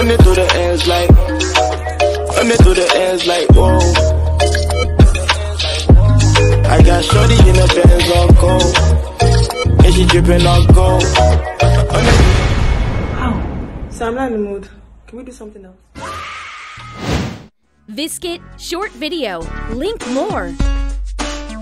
Run it through the ends like, run it through the ends like, whoa. I got shorty in the Benz on gold, and she dripping on gold. Wow. So I'm not in the mood. Can we do something else? Vskit short video. Link more.